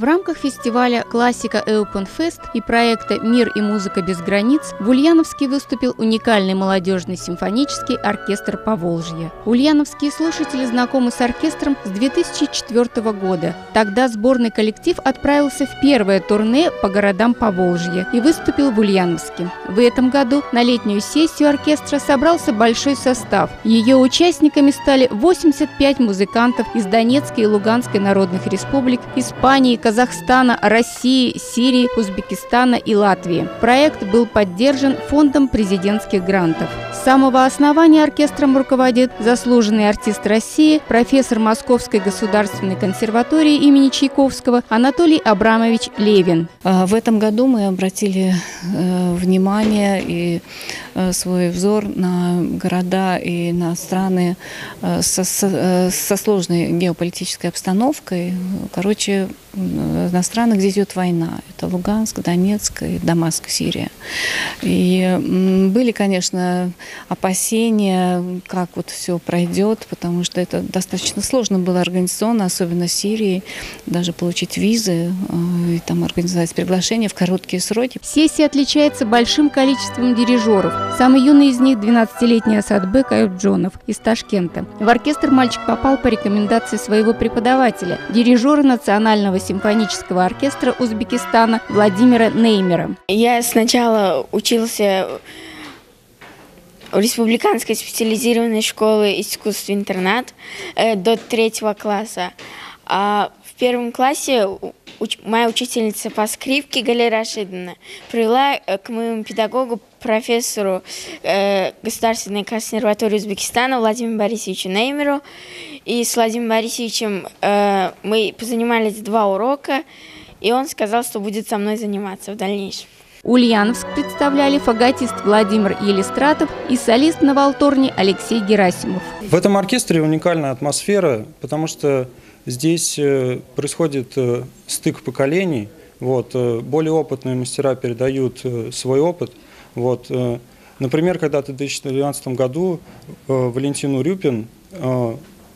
В рамках фестиваля «Классика Open Fest» и проекта «Мир и музыка без границ» в Ульяновске выступил уникальный молодежный симфонический оркестр Поволжья. Ульяновские слушатели знакомы с оркестром с 2004 года. Тогда сборный коллектив отправился в первое турне по городам Поволжья и выступил в Ульяновске. В этом году на летнюю сессию оркестра собрался большой состав. Ее участниками стали 85 музыкантов из Донецкой и Луганской народных республик, Испании, Казахстана, России, Сирии, Узбекистана и Латвии. Проект был поддержан Фондом президентских грантов. С самого основания оркестром руководит заслуженный артист России, профессор Московской государственной консерватории имени Чайковского Анатолий Абрамович Левин. А, в этом году мы обратили э, внимание и э, свой взор на города и на страны э, со, со сложной геополитической обстановкой. Короче, на странах, где идет война. Это Луганск, Донецк и Дамаск, Сирия. И были, конечно, опасения, как вот все пройдет, потому что это достаточно сложно было организационно, особенно в Сирии, даже получить визы э, и там организовать приглашения в короткие сроки. Сессия отличается большим количеством дирижеров. Самый юный из них 12-летний Асадбек Аюбджонов из Ташкента. В оркестр мальчик попал по рекомендации своего преподавателя, дирижера национального симфонического оркестра Узбекистана Владимира Неймера. Я сначала учился в Республиканской специализированной школы искусств интернат э, до третьего класса. А в первом классе уч моя учительница по скрипке Галия Рашидовна привела э, к моему педагогу, профессору э, Государственной консерватории Узбекистана Владимиру Борисовичу Неймеру. И с Владимиром Борисовичем э, мы позанимались два урока, и он сказал, что будет со мной заниматься в дальнейшем. Ульяновск представляли фаготист Владимир Елистратов и солист на валторне Алексей Герасимов. В этом оркестре уникальная атмосфера, потому что здесь э, происходит э, стык поколений. Вот, э, более опытные мастера передают свой опыт. Вот, например, когда-то в 2012 году Валентин Урюпин,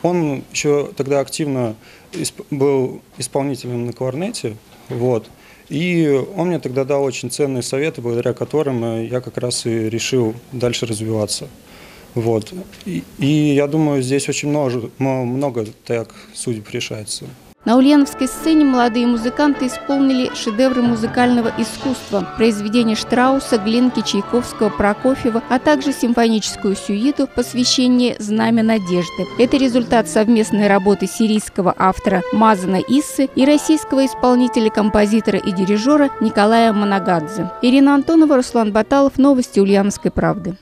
он еще тогда активно был исполнителем на кларнете. Вот, и он мне тогда дал очень ценные советы, благодаря которым э, я как раз и решил дальше развиваться. Вот. И, и я думаю, здесь очень много, много так судеб решается. На Ульяновской сцене молодые музыканты исполнили шедевры музыкального искусства, произведения Штрауса, Глинки, Чайковского, Прокофьева, а также симфоническую сюиту «Посвящение знамя надежды». Это результат совместной работы сирийского автора Мазана Иссы и российского исполнителя, композитора и дирижера Николая Манагадзе. Ирина Антонова, Руслан Баталов. Новости Ульяновской правды.